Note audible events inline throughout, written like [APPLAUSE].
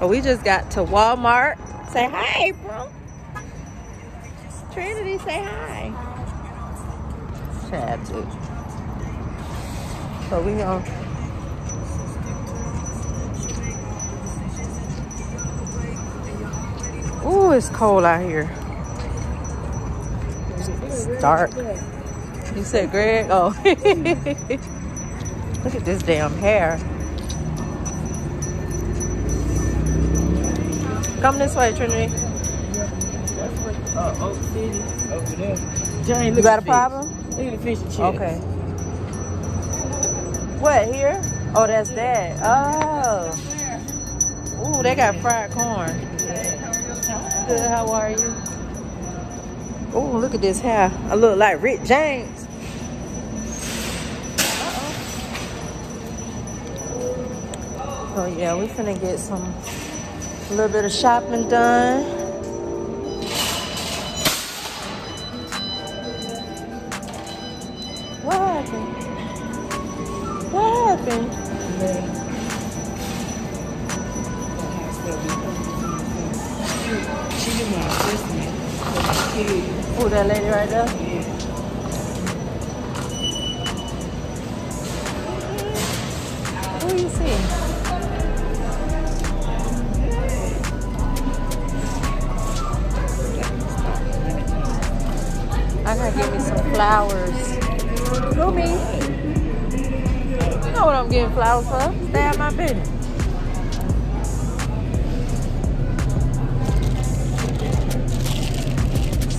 But we just got to Walmart. Say hi, bro. Trinity, say hi. Chad too. So we gonna Ooh, it's cold out here. It's dark. You said Greg? Oh. [LAUGHS] Look at this damn hair. Come this way, Trinity. Uh, Oak City, over there. Johnny, You got a fish. problem? Look at the fish and chips. Okay. What, here? Oh, that's that. Oh. Ooh, they got fried corn. Good, how are you? Oh, look at this hair. I look like Rick James. Uh-oh. Oh, yeah, we finna get some, a little bit of shopping done. What happened? What happened? Oh, that lady right there? Who you see? Flowers. Who me? You know what I'm getting flowers for? Stay out my business.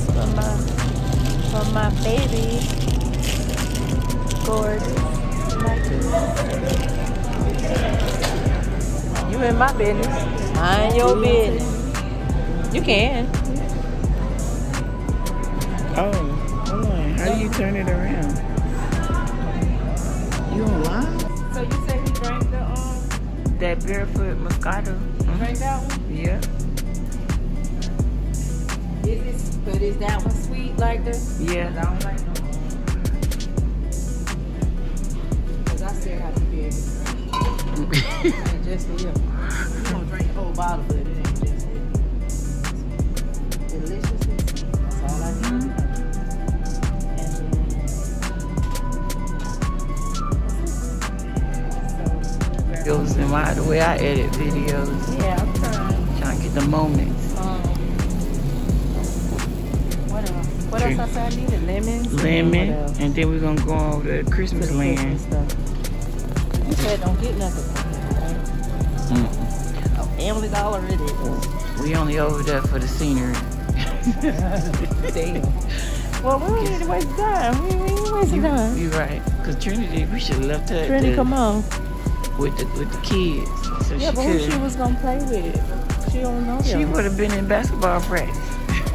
For my, for my baby. Gorgeous. You in my business. Mind your business. You can. Turn it around? You on live? So you said he drank the um That barefoot Moscato. Mhm. drank that one? Yeah. Is this but is that one sweet like this? Yeah. I don't like no. Cause I still have to be able to drink. [LAUGHS] Just for you. Was in my, the way I edit videos. yeah, I'm trying. Trying to get the moments. Um, what else? What else I said I needed? Lemons. Lemon. And then we're going to go over to Christmas To land. Christmas stuff. You said don't get nothing right? Mm. Oh, Family Dollar it is. We only over there for the scenery. [LAUGHS] Damn. Well, we don't need to waste time. We, we ain't wasting time. you right. Because Trinity, we should have left her Trinity, come on. With the with the kids. So Yeah, she but who she was gonna play with? She don't know She would have been in basketball practice.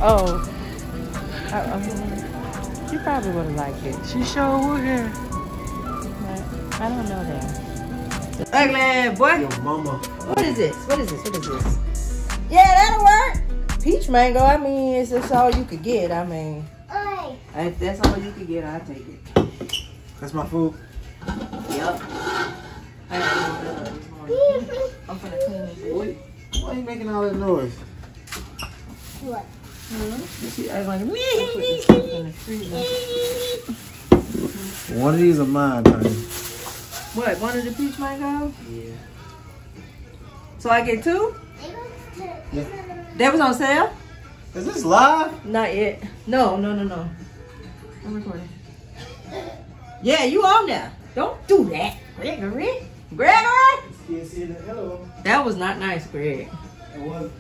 Oh. I, I mean, she probably would have liked it. She sure would have. I don't know that. Ugly boy. Your mama. What is this? What is this? What is this? Yeah, that'll work. Peach mango. I mean, it's just all you could get. I mean, if that's all you could get, I'll take it. That's my food. Yep. I'm gonna clean this. Wait, why are you making all that noise? Hmm? She act like Put this stuff in the freezer. One of these are mine, honey. What? One of the peach mango? Yeah. So I get two? Yeah. That was on sale? Is this live? Not yet. No, no, no, no. I'm recording. Yeah, you on there. Don't do that. Gregory. Gregory! Yeah, see hello. That was not nice, Greg. It was.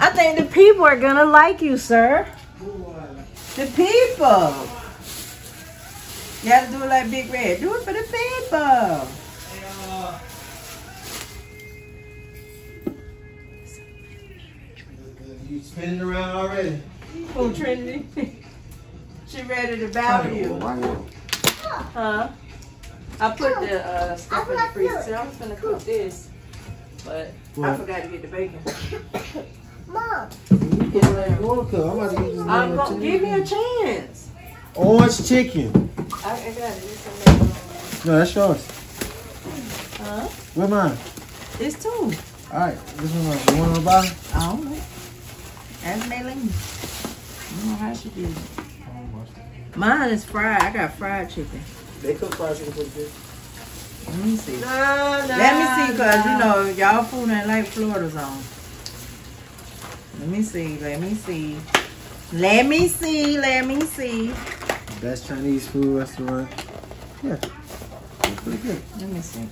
I think the people are gonna like you, sir. The people. You have to do it like Big Red. Do it for the people. You spinning around already? Oh, Trinity. [LAUGHS] she ready to bow you. Huh? I put the uh, stuff in the freezer. So I was gonna cook this, but I forgot to get the bacon. [COUGHS] Mom, You put it where you. I'm about to eat this I'm gonna give me a chance. Orange chicken. I, I got it. It's in there. No, that's yours. Uh, Huh? Where mine? It's two. All right, this one mine. You want to buy? I don't know. Ask Maylene. I don't know how she did it. Mine is fried. I got fried chicken. They cook fried chicken pretty good. Let me see. Nah, nah, Let me see, cause you know y'all food ain't like Florida's on. Let me see. Let me see. Let me see. Let me see. Best Chinese food restaurant. Yeah, it's pretty good. Let me see.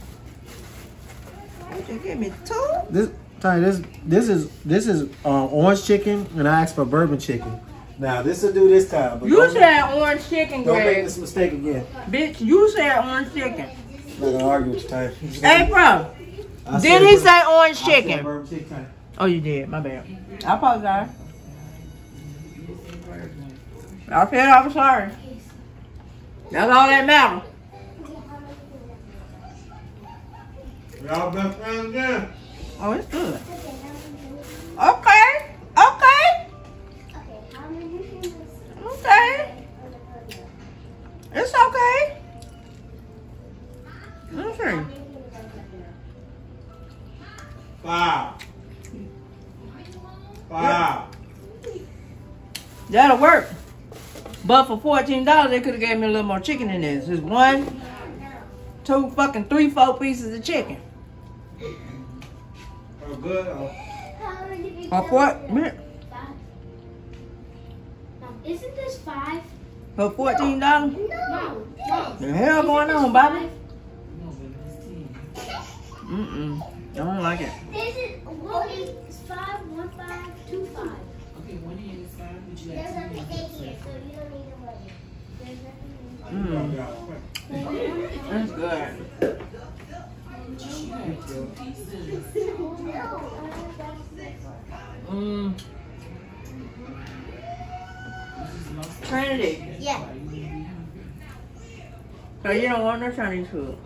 Would you give me two? This, Tiny, this this is this is um, orange chicken, and I asked for bourbon chicken. Now this will do this time, but You don't, said orange chicken, don't make this mistake again. Bitch, you said orange chicken. I'm not gonna argue with you, Tiny. April, I did said he say orange chicken? bourbon chicken, Oh, you did. My bad. I apologize. I said I was sorry. That's all that matters. Y'all best friends again. Oh, it's good. Okay. Okay. Let's see. Five. Five. That'll work. But for fourteen dollars, they could have gave me a little more chicken in this. It's one, two, fucking three, four pieces of chicken. Oh, good. Oh. For four, man, Isn't this five? for fourteen dollars. No. No. The hell going on, Bobby? Mm-mm. I don't like it. This is one is five, one five, two five. Okay, one hand is five, but you There's got two nothing hands. in here, so you don't need to worry. There's nothing in Mm. That's good. You got two pieces. Mm. Trinity. Yeah. So you don't want no Chinese food.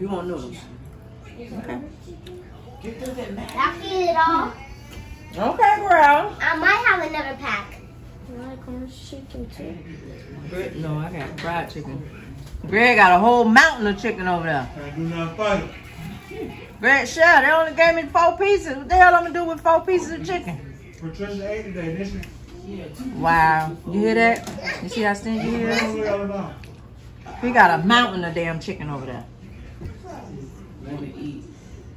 You want noodles. Okay. Get through that mat. After it all, Okay, girl. I might have another pack. You want to come chicken too? Greg, no, I got fried chicken. Greg got a whole mountain of chicken over there. Can't do nothing funny. Greg, shut. They only gave me four pieces. What the hell I'm gonna do with four pieces of chicken? Patricia ate today, didn't she? Wow. You hear that? You see how stingy he What is? was? He got a mountain of damn chicken over there. Want to eat.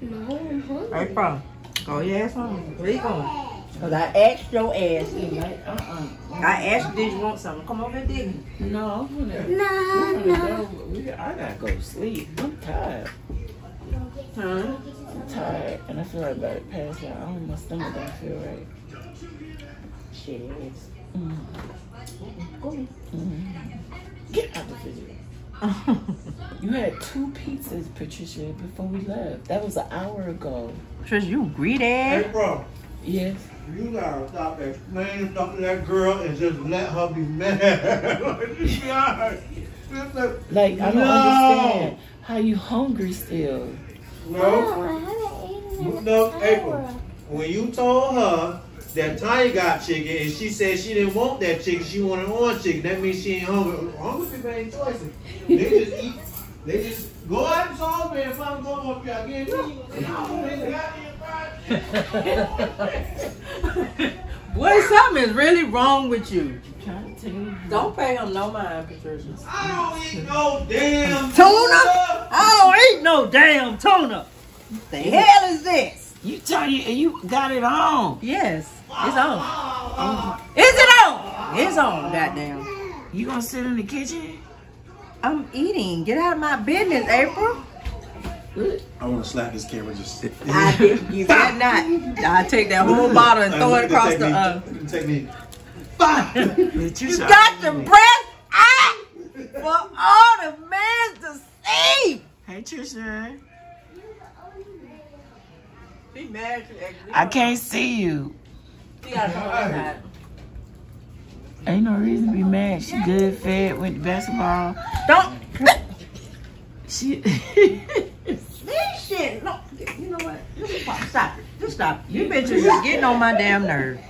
No. Right from. Go your ass home. Where you going? Cause I asked your ass. Right? Uh-uh. I asked, did you want something? Come over and dig me. No, I'm gonna. No, I'm no. go. We, I gotta go to sleep. I'm tired. Huh? I'm tired, and I feel like about to pass out. I don't. My stomach don't feel right. Shit. Mm. Mm. Get out the video. You had two pizzas, Patricia, before we left. That was an hour ago. Trish, you greedy. Hey, bro. Yes. You gotta stop explaining stuff to that girl and just let her be mad. [LAUGHS] Like I don't No. understand how you hungry still. no, Oh, I haven't eaten in no, April. When you told her that Tanya got chicken and she said she didn't want that chicken, she wanted orange chicken, that means she ain't hungry. Hungry people ain't choices. They just eat. They just go out and solve it if I'm going up here. I can't eat. And I don't even got any fried Boy, something is really wrong with you. trying to tell you. Don't pay him no mind, Patricia. I don't eat no damn Tuna? I don't eat no damn tuna. What the hell is this? You tell you and you got it on. Yes, it's on. Is it on? It's on, goddamn. You gonna sit in the kitchen? I'm eating. Get out of my business, April. I want to slap this camera just sit. I did. You better [LAUGHS] not. I'll take that whole bottle and throw it across the. Uh, technique. you got the breath out for all the men to see. Hey Trisha. Be mad. I can't see you. She got to outside. Ain't no reason to be mad. She good, fed, went to basketball. Don't. She [LAUGHS] This shit. No. You know what? Just stop. It. Just stop. it. You bitches is getting on my damn nerves.